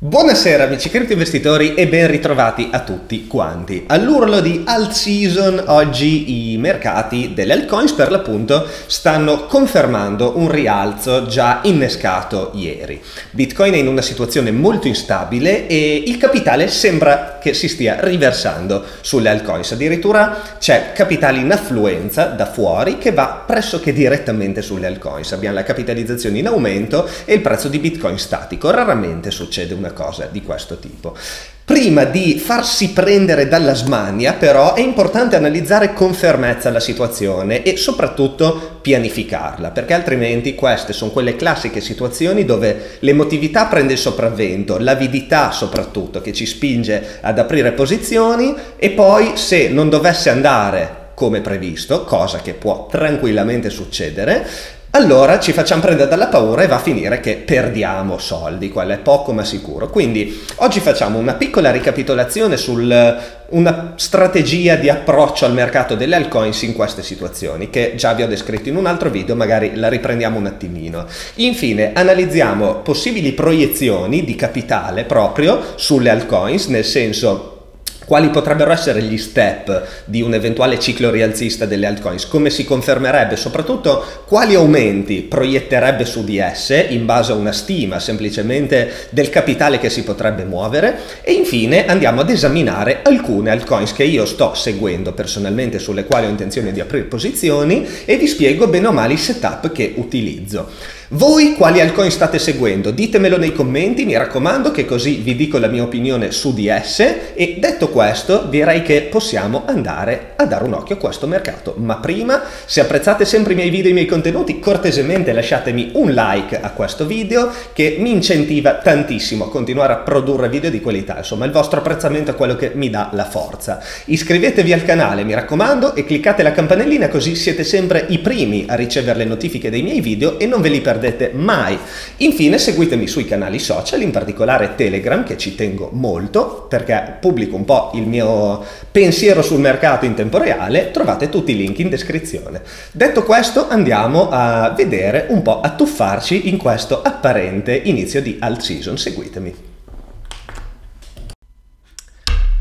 Buonasera amici cripto investitori e ben ritrovati a tutti quanti. All'urlo di alt season oggi i mercati delle altcoins per l'appunto stanno confermando un rialzo già innescato ieri. Bitcoin è in una situazione molto instabile e il capitale sembra che si stia riversando sulle altcoins. Addirittura c'è capitale in affluenza da fuori che va pressoché direttamente sulle altcoins. Abbiamo la capitalizzazione in aumento e il prezzo di Bitcoin statico. Raramente succede una una cosa di questo tipo. Prima di farsi prendere dalla smania, però, è importante analizzare con fermezza la situazione e soprattutto pianificarla, perché altrimenti queste sono quelle classiche situazioni dove l'emotività prende il sopravvento, l'avidità soprattutto che ci spinge ad aprire posizioni e poi se non dovesse andare come previsto, cosa che può tranquillamente succedere, allora ci facciamo prendere dalla paura e va a finire che perdiamo soldi, quello è poco ma sicuro. Quindi oggi facciamo una piccola ricapitolazione su una strategia di approccio al mercato delle altcoins in queste situazioni che già vi ho descritto in un altro video, magari la riprendiamo un attimino. Infine analizziamo possibili proiezioni di capitale proprio sulle altcoins, nel senso quali potrebbero essere gli step di un eventuale ciclo rialzista delle altcoins? Come si confermerebbe? Soprattutto quali aumenti proietterebbe su di esse in base a una stima semplicemente del capitale che si potrebbe muovere? E infine andiamo ad esaminare alcune altcoins che io sto seguendo personalmente sulle quali ho intenzione di aprire posizioni e vi spiego bene o male il setup che utilizzo. Voi quali altcoin state seguendo? Ditemelo nei commenti, mi raccomando che così vi dico la mia opinione su di esse e detto questo direi che possiamo andare a dare un occhio a questo mercato. Ma prima, se apprezzate sempre i miei video e i miei contenuti, cortesemente lasciatemi un like a questo video che mi incentiva tantissimo a continuare a produrre video di qualità. Insomma, il vostro apprezzamento è quello che mi dà la forza. Iscrivetevi al canale, mi raccomando, e cliccate la campanellina così siete sempre i primi a ricevere le notifiche dei miei video e non ve li perdete perdete mai. Infine seguitemi sui canali social, in particolare Telegram che ci tengo molto perché pubblico un po' il mio pensiero sul mercato in tempo reale, trovate tutti i link in descrizione. Detto questo andiamo a vedere un po' a tuffarci in questo apparente inizio di alt season, seguitemi.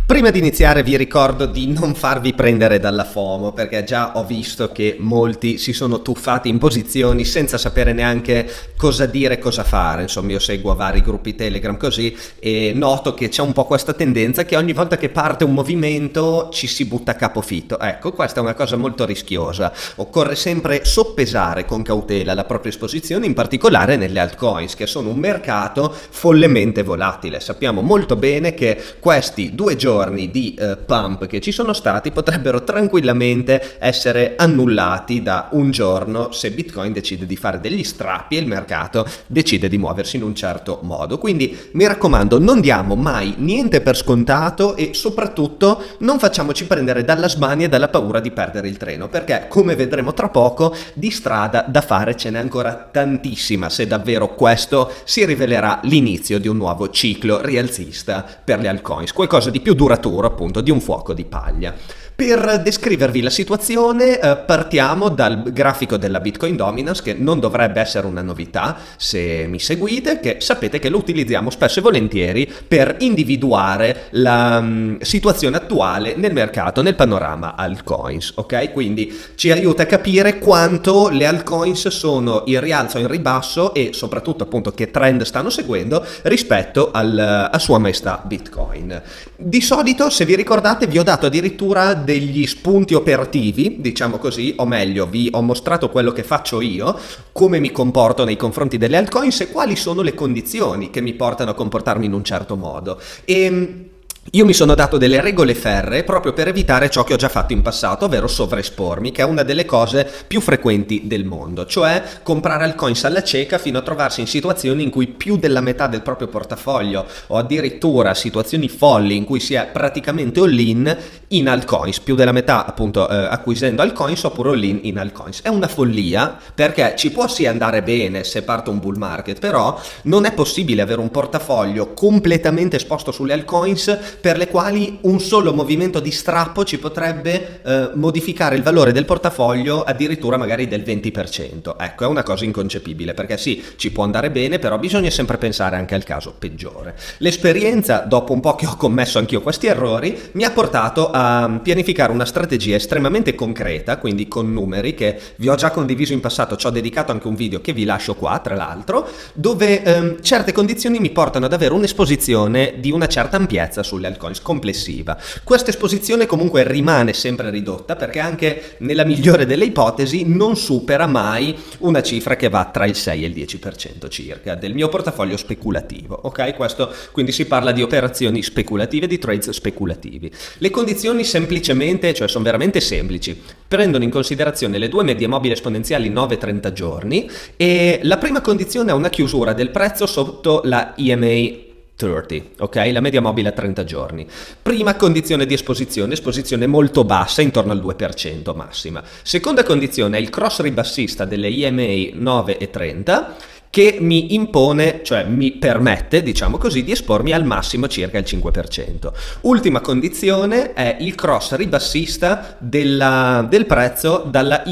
Prima di iniziare vi ricordo di non farvi prendere dalla FOMO perché già ho visto che molti si sono tuffati in posizioni senza sapere neanche cosa dire, cosa fare. Insomma, io seguo vari gruppi Telegram così e noto che c'è un po' questa tendenza che ogni volta che parte un movimento ci si butta a capofitto. Ecco, questa è una cosa molto rischiosa. Occorre sempre soppesare con cautela la propria esposizione, in particolare nelle altcoins, che sono un mercato follemente volatile. Sappiamo molto bene che questi due giorni giorni di eh, pump che ci sono stati potrebbero tranquillamente essere annullati da un giorno se Bitcoin decide di fare degli strappi e il mercato decide di muoversi in un certo modo. Quindi mi raccomando, non diamo mai niente per scontato e soprattutto non facciamoci prendere dalla smania e dalla paura di perdere il treno, perché come vedremo tra poco di strada da fare ce n'è ancora tantissima se davvero questo si rivelerà l'inizio di un nuovo ciclo rialzista per le altcoins, qualcosa di più duraturo appunto di un fuoco di paglia. Per descrivervi la situazione eh, partiamo dal grafico della Bitcoin Dominance che non dovrebbe essere una novità se mi seguite, che sapete che lo utilizziamo spesso e volentieri per individuare la um, situazione attuale nel mercato, nel panorama altcoins, ok? Quindi ci aiuta a capire quanto le altcoins sono in rialzo o in ribasso e soprattutto appunto che trend stanno seguendo rispetto al, a sua maestà Bitcoin. Di solito, se vi ricordate, vi ho dato addirittura degli spunti operativi, diciamo così, o meglio, vi ho mostrato quello che faccio io, come mi comporto nei confronti delle altcoins e quali sono le condizioni che mi portano a comportarmi in un certo modo. E ehm, io mi sono dato delle regole ferre proprio per evitare ciò che ho già fatto in passato, ovvero sovraespormi, che è una delle cose più frequenti del mondo, cioè comprare altcoins alla cieca fino a trovarsi in situazioni in cui più della metà del proprio portafoglio o addirittura situazioni folli in cui si è praticamente all-in in altcoins, più della metà appunto eh, acquisendo altcoins oppure all-in in altcoins. È una follia perché ci può sì andare bene se parte un bull market, però non è possibile avere un portafoglio completamente esposto sulle altcoins per le quali un solo movimento di strappo ci potrebbe eh, modificare il valore del portafoglio addirittura magari del 20%. Ecco, è una cosa inconcepibile perché sì, ci può andare bene, però bisogna sempre pensare anche al caso peggiore. L'esperienza, dopo un po' che ho commesso anch'io questi errori, mi ha portato a pianificare una strategia estremamente concreta, quindi con numeri che vi ho già condiviso in passato, ci ho dedicato anche un video che vi lascio qua, tra l'altro, dove ehm, certe condizioni mi portano ad avere un'esposizione di una certa ampiezza sulle altcoins complessiva. Questa esposizione comunque rimane sempre ridotta perché anche nella migliore delle ipotesi non supera mai una cifra che va tra il 6 e il 10% circa del mio portafoglio speculativo, ok? Questo quindi si parla di operazioni speculative, di trades speculativi. Le condizioni semplicemente, cioè sono veramente semplici, prendono in considerazione le due medie mobili esponenziali 9-30 giorni e la prima condizione è una chiusura del prezzo sotto la EMA 30, ok? La media mobile a 30 giorni. Prima condizione di esposizione, esposizione molto bassa, intorno al 2% massima. Seconda condizione è il cross ribassista delle EMA 9 e 30 che mi impone, cioè mi permette, diciamo così, di espormi al massimo circa il 5%. Ultima condizione è il cross ribassista della, del prezzo dalla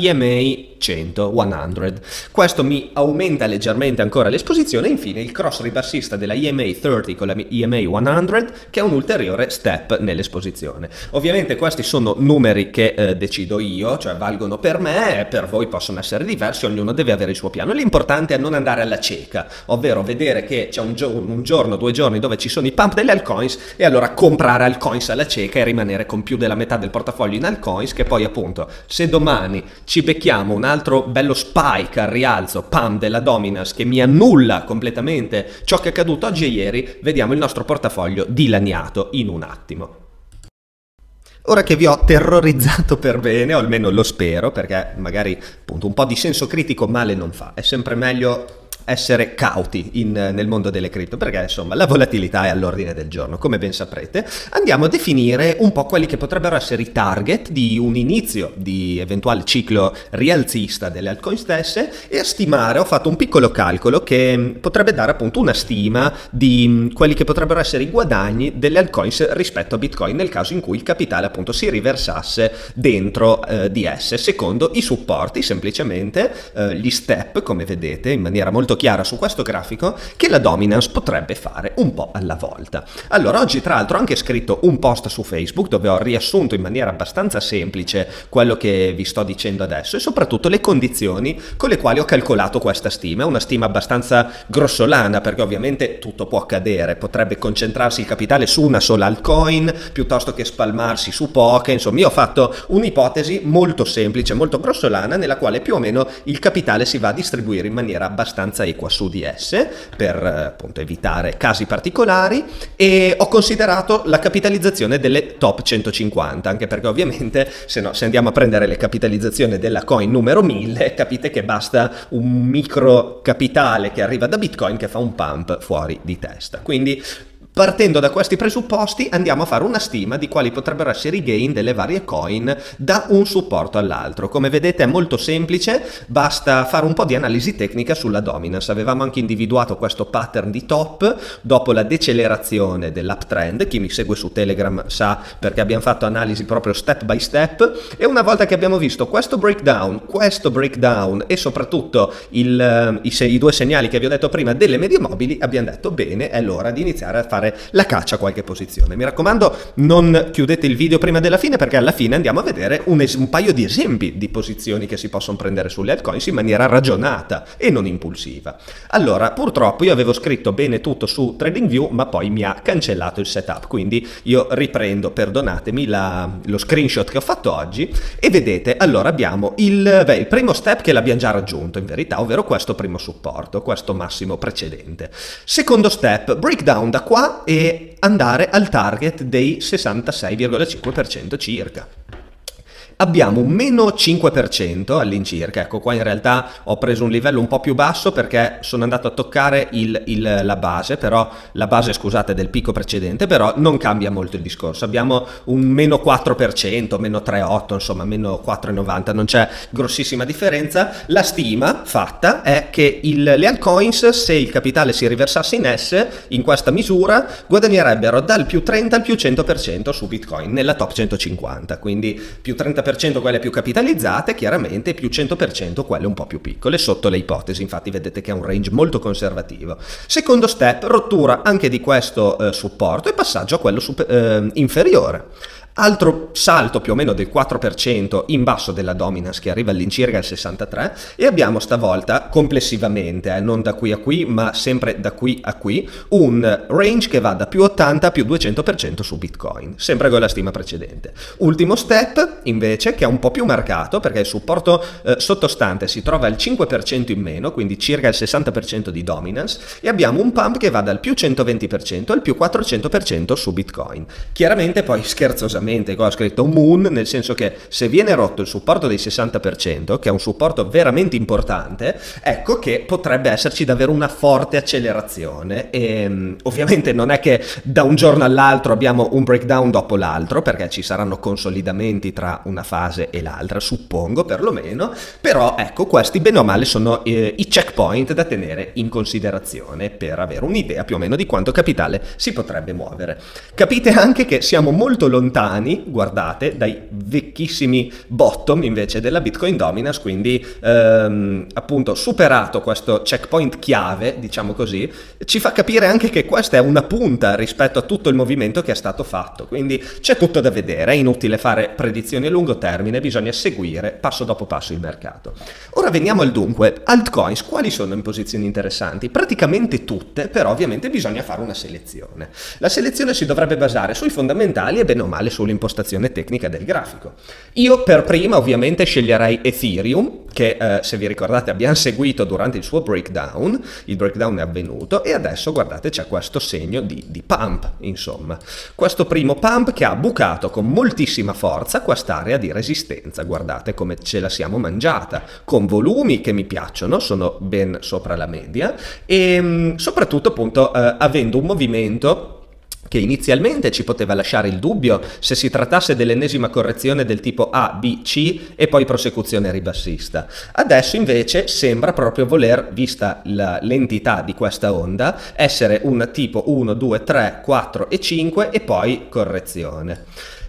EMA 100, 100. Questo mi aumenta leggermente ancora l'esposizione e infine il cross ribassista della EMA 30 con la EMA 100 che è un ulteriore step nell'esposizione. Ovviamente questi sono numeri che eh, decido io, cioè valgono per me e per voi possono essere diversi, ognuno deve avere il suo piano. L'importante è non andare alla cieca, ovvero vedere che c'è un, giorno, un giorno, due giorni dove ci sono i pump delle altcoins e allora comprare altcoins alla cieca e rimanere con più della metà del portafoglio in altcoins che poi appunto se domani ci becchiamo un altro bello spike al rialzo, pam, della dominance che mi annulla completamente ciò che è accaduto oggi e ieri, vediamo il nostro portafoglio dilaniato in un attimo. Ora che vi ho terrorizzato per bene, o almeno lo spero, perché magari appunto un po' di senso critico male non fa, è sempre meglio essere cauti in, nel mondo delle cripto perché insomma la volatilità è all'ordine del giorno come ben saprete. Andiamo a definire un po' quelli che potrebbero essere i target di un inizio di eventuale ciclo rialzista delle altcoin stesse e a stimare ho fatto un piccolo calcolo che potrebbe dare appunto una stima di quelli che potrebbero essere i guadagni delle altcoins rispetto a bitcoin nel caso in cui il capitale appunto si riversasse dentro eh, di esse secondo i supporti semplicemente eh, gli step come vedete in maniera molto molto chiara su questo grafico che la dominance potrebbe fare un po' alla volta. Allora oggi tra l'altro ho anche scritto un post su Facebook dove ho riassunto in maniera abbastanza semplice quello che vi sto dicendo adesso e soprattutto le condizioni con le quali ho calcolato questa stima. È una stima abbastanza grossolana perché ovviamente tutto può accadere, potrebbe concentrarsi il capitale su una sola altcoin piuttosto che spalmarsi su poche, insomma io ho fatto un'ipotesi molto semplice, molto grossolana nella quale più o meno il capitale si va a distribuire in maniera abbastanza equa su di esse per appunto evitare casi particolari e ho considerato la capitalizzazione delle top 150 anche perché ovviamente se, no, se andiamo a prendere le capitalizzazioni della coin numero 1000 capite che basta un micro capitale che arriva da bitcoin che fa un pump fuori di testa. Quindi Partendo da questi presupposti andiamo a fare una stima di quali potrebbero essere i gain delle varie coin da un supporto all'altro. Come vedete è molto semplice, basta fare un po' di analisi tecnica sulla dominance. Avevamo anche individuato questo pattern di top dopo la decelerazione dell'uptrend, chi mi segue su Telegram sa perché abbiamo fatto analisi proprio step by step e una volta che abbiamo visto questo breakdown, questo breakdown e soprattutto il, i, i due segnali che vi ho detto prima delle medie mobili abbiamo detto bene è l'ora di iniziare a fare fare la caccia a qualche posizione. Mi raccomando, non chiudete il video prima della fine perché alla fine andiamo a vedere un, es- un paio di esempi di posizioni che si possono prendere sulle altcoins in maniera ragionata e non impulsiva. Allora, purtroppo io avevo scritto bene tutto su TradingView, ma poi mi ha cancellato il setup, quindi io riprendo, perdonatemi, la, lo screenshot che ho fatto oggi e vedete, allora abbiamo il, beh, il primo step che l'abbiamo già raggiunto in verità, ovvero questo primo supporto, questo massimo precedente. Secondo step, breakdown da qua e andare al target dei 66,5% circa. Abbiamo un meno 5% all'incirca, ecco qua in realtà ho preso un livello un po' più basso perché sono andato a toccare il, il, la base, però la base scusate del picco precedente, però non cambia molto il discorso, abbiamo un meno 4%, meno 3,8, insomma meno 4,90, non c'è grossissima differenza, la stima fatta è che il, le altcoins se il capitale si riversasse in esse in questa misura guadagnerebbero dal più 30 al più 100% su Bitcoin nella top 150, quindi più 30 30% quelle più capitalizzate, chiaramente più 100% quelle un po' più piccole, sotto le ipotesi, infatti vedete che è un range molto conservativo. Secondo step, rottura anche di questo eh, supporto e passaggio a quello super, eh, inferiore. Altro salto più o meno del 4% in basso della dominance che arriva all'incirca al 63 e abbiamo stavolta complessivamente, eh, non da qui a qui ma sempre da qui a qui, un range che va da più 80 a più 200% su Bitcoin, sempre con la stima precedente. Ultimo step invece che è un po' più marcato perché il supporto eh, sottostante si trova al 5% in meno, quindi circa il 60% di dominance e abbiamo un pump che va dal più 120% al più 400% su Bitcoin. Chiaramente poi scherzosamente esattamente cosa ho scritto Moon, nel senso che se viene rotto il supporto del 60%, che è un supporto veramente importante, ecco che potrebbe esserci davvero una forte accelerazione. E mm, ovviamente non è che da un giorno all'altro abbiamo un breakdown dopo l'altro, perché ci saranno consolidamenti tra una fase e l'altra, suppongo perlomeno, però ecco questi bene o male sono eh, i checkpoint da tenere in considerazione per avere un'idea più o meno di quanto capitale si potrebbe muovere. Capite anche che siamo molto lontani lontani, guardate, dai vecchissimi bottom invece della Bitcoin Dominance, quindi ehm, appunto superato questo checkpoint chiave, diciamo così, ci fa capire anche che questa è una punta rispetto a tutto il movimento che è stato fatto, quindi c'è tutto da vedere, è inutile fare predizioni a lungo termine, bisogna seguire passo dopo passo il mercato. Ora veniamo al dunque, altcoins, quali sono in posizioni interessanti? Praticamente tutte, però ovviamente bisogna fare una selezione. La selezione si dovrebbe basare sui fondamentali e bene o male sull'impostazione tecnica del grafico. Io per prima ovviamente sceglierei Ethereum, che eh, se vi ricordate abbiamo seguito durante il suo breakdown, il breakdown è avvenuto e adesso guardate c'è questo segno di, di pump, insomma. Questo primo pump che ha bucato con moltissima forza quest'area di resistenza, guardate come ce la siamo mangiata, con volumi che mi piacciono, sono ben sopra la media e mm, soprattutto appunto eh, avendo un movimento che inizialmente ci poteva lasciare il dubbio se si trattasse dell'ennesima correzione del tipo A, B, C e poi prosecuzione ribassista. Adesso invece sembra proprio voler, vista l'entità di questa onda, essere un tipo 1, 2, 3, 4 e 5 e poi correzione.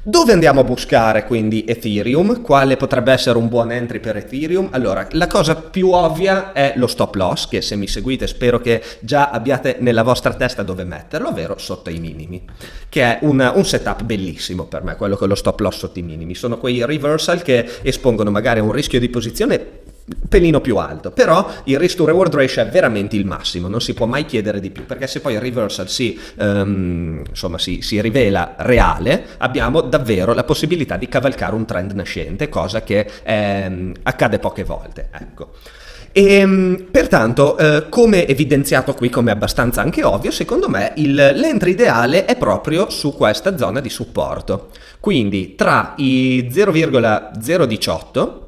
Dove andiamo a buscare quindi Ethereum? Quale potrebbe essere un buon entry per Ethereum? Allora, la cosa più ovvia è lo stop loss, che se mi seguite spero che già abbiate nella vostra testa dove metterlo, ovvero sotto i minimi, che è un, un setup bellissimo per me, quello con lo stop loss sotto i minimi. Sono quei reversal che espongono magari un rischio di posizione pelino più alto, però il risk to reward ratio è veramente il massimo, non si può mai chiedere di più, perché se poi il reversal si, um, insomma, si, si rivela reale, abbiamo davvero la possibilità di cavalcare un trend nascente, cosa che eh, accade poche volte. Ecco. E, ehm, pertanto, eh, come evidenziato qui, come abbastanza anche ovvio, secondo me il, l'entry ideale è proprio su questa zona di supporto. Quindi tra i 0,018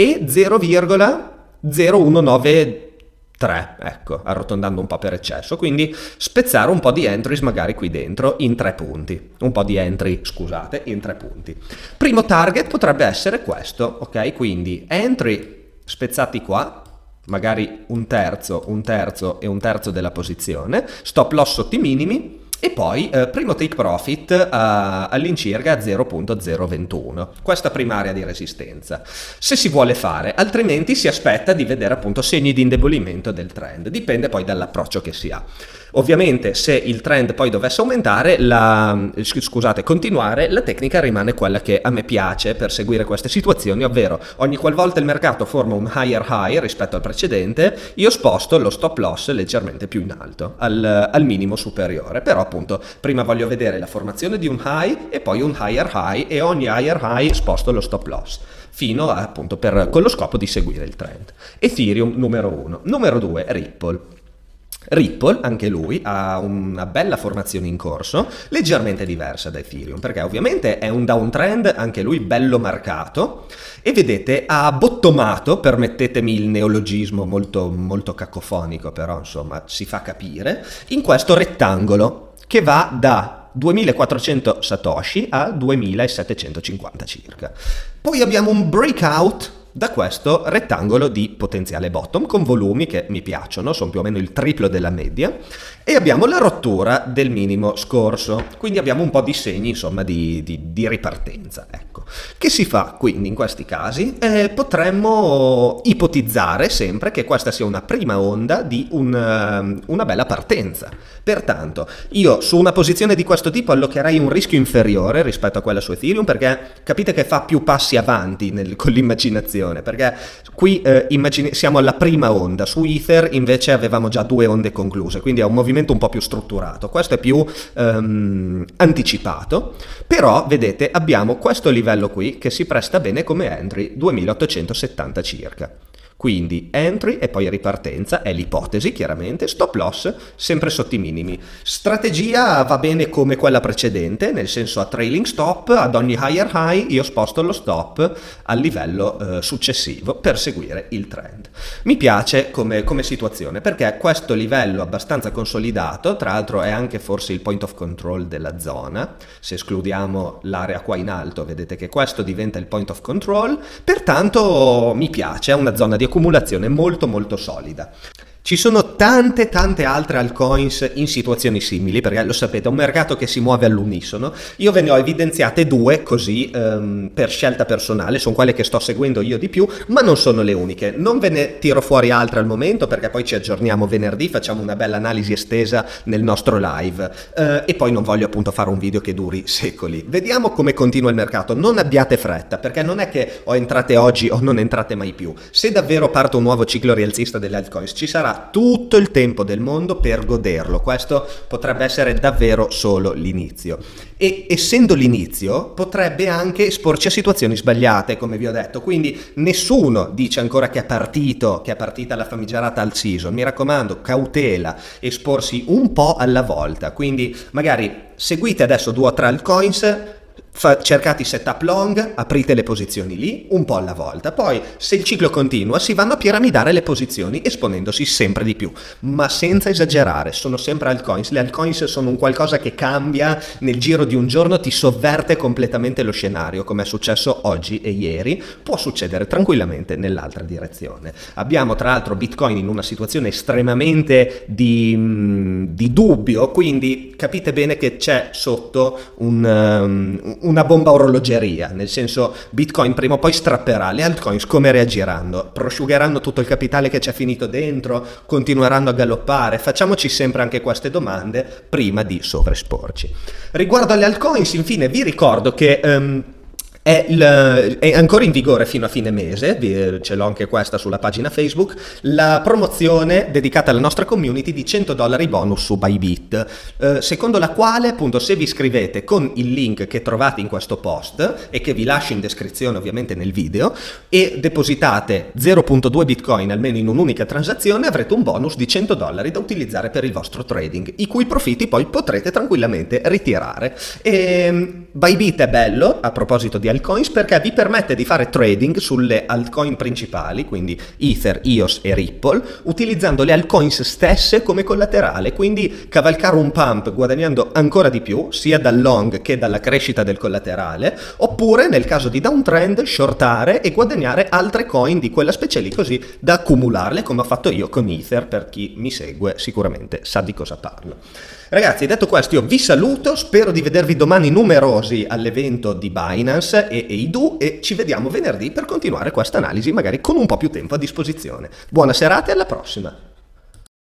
e 0,0193, ecco, arrotondando un po' per eccesso, quindi spezzare un po' di entries magari qui dentro in tre punti, un po' di entry, scusate, in tre punti. Primo target potrebbe essere questo, ok? Quindi entry spezzati qua, magari un terzo, un terzo e un terzo della posizione, stop loss sotto i minimi, e poi eh, primo take profit uh, all'incirca a 0.021, questa primaria di resistenza. Se si vuole fare, altrimenti si aspetta di vedere appunto segni di indebolimento del trend, dipende poi dall'approccio che si ha. Ovviamente se il trend poi dovesse aumentare, la, scusate, continuare, la tecnica rimane quella che a me piace per seguire queste situazioni, ovvero ogni qualvolta il mercato forma un higher high rispetto al precedente, io sposto lo stop loss leggermente più in alto, al, al minimo superiore, però appunto prima voglio vedere la formazione di un high e poi un higher high e ogni higher high sposto lo stop loss fino a, appunto per, con lo scopo di seguire il trend. Ethereum numero 1. Numero 2 Ripple. Ripple, anche lui, ha una bella formazione in corso, leggermente diversa da Ethereum, perché ovviamente è un downtrend, anche lui bello marcato, e vedete ha bottomato, permettetemi il neologismo molto, molto cacofonico, però insomma si fa capire, in questo rettangolo che va da 2400 satoshi a 2750 circa. Poi abbiamo un breakout da questo rettangolo di potenziale bottom con volumi che mi piacciono, sono più o meno il triplo della media e abbiamo la rottura del minimo scorso, quindi abbiamo un po' di segni insomma di, di, di ripartenza. Ecco. Che si fa quindi in questi casi? Eh, potremmo ipotizzare sempre che questa sia una prima onda di un, ehm, una bella partenza. Pertanto io su una posizione di questo tipo allocherei un rischio inferiore rispetto a quella su Ethereum perché capite che fa più passi avanti nel, con l'immaginazione, perché qui eh, immagini, siamo alla prima onda, su Ether invece avevamo già due onde concluse, quindi è un movimento un po' più strutturato, questo è più ehm, anticipato, però vedete abbiamo questo livello qui che si presta bene come entry 2870 circa. Quindi entry e poi ripartenza è l'ipotesi, chiaramente, stop loss sempre sotto i minimi. Strategia va bene come quella precedente, nel senso a trailing stop, ad ogni higher high io sposto lo stop al livello eh, successivo per seguire il trend. Mi piace come, come situazione perché questo livello abbastanza consolidato, tra l'altro è anche forse il point of control della zona, se escludiamo l'area qua in alto vedete che questo diventa il point of control, pertanto mi piace, è una zona di accumulazione molto molto solida. Ci sono tante tante altre altcoins in situazioni simili, perché lo sapete, è un mercato che si muove all'unisono. Io ve ne ho evidenziate due così um, per scelta personale, sono quelle che sto seguendo io di più, ma non sono le uniche. Non ve ne tiro fuori altre al momento perché poi ci aggiorniamo venerdì, facciamo una bella analisi estesa nel nostro live uh, e poi non voglio appunto fare un video che duri secoli. Vediamo come continua il mercato, non abbiate fretta, perché non è che o entrate oggi o non entrate mai più. Se davvero parte un nuovo ciclo rialzista delle altcoins, ci sarà tutto il tempo del mondo per goderlo. Questo potrebbe essere davvero solo l'inizio. E essendo l'inizio, potrebbe anche esporci a situazioni sbagliate, come vi ho detto. Quindi nessuno dice ancora che è partito, che è partita la famigerata al season. Mi raccomando, cautela, esporsi un po' alla volta. Quindi magari seguite adesso due o tre altcoins Fa, cercate i setup long, aprite le posizioni lì, un po' alla volta. Poi, se il ciclo continua, si vanno a piramidare le posizioni, esponendosi sempre di più. Ma senza esagerare, sono sempre altcoins. Le altcoins sono un qualcosa che cambia nel giro di un giorno, ti sovverte completamente lo scenario, come è successo oggi e ieri. Può succedere tranquillamente nell'altra direzione. Abbiamo tra l'altro Bitcoin in una situazione estremamente di, mm, di dubbio, quindi capite bene che c'è sotto un, um, una bomba orologeria, nel senso Bitcoin prima o poi strapperà, le altcoins come reagiranno? Prosciugheranno tutto il capitale che c'è finito dentro? Continueranno a galoppare? Facciamoci sempre anche queste domande prima di sovraesporci. Riguardo alle altcoins, infine, vi ricordo che... Um, è, il, è, ancora in vigore fino a fine mese, ce l'ho anche questa sulla pagina Facebook, la promozione dedicata alla nostra community di 100 dollari bonus su Bybit, eh, secondo la quale appunto se vi iscrivete con il link che trovate in questo post e che vi lascio in descrizione ovviamente nel video e depositate 0.2 bitcoin almeno in un'unica transazione avrete un bonus di 100 dollari da utilizzare per il vostro trading, i cui profitti poi potrete tranquillamente ritirare. E, ehm, Bybit è bello, a proposito di altcoins perché vi permette di fare trading sulle altcoin principali, quindi Ether, EOS e Ripple, utilizzando le altcoins stesse come collaterale, quindi cavalcare un pump guadagnando ancora di più, sia dal long che dalla crescita del collaterale, oppure nel caso di downtrend shortare e guadagnare altre coin di quella specie lì così da accumularle come ho fatto io con Ether, per chi mi segue sicuramente sa di cosa parlo. Ragazzi, detto questo, io vi saluto, spero di vedervi domani numerosi all'evento di Binance e Eidu e ci vediamo venerdì per continuare questa analisi, magari con un po' più tempo a disposizione. Buona serata e alla prossima!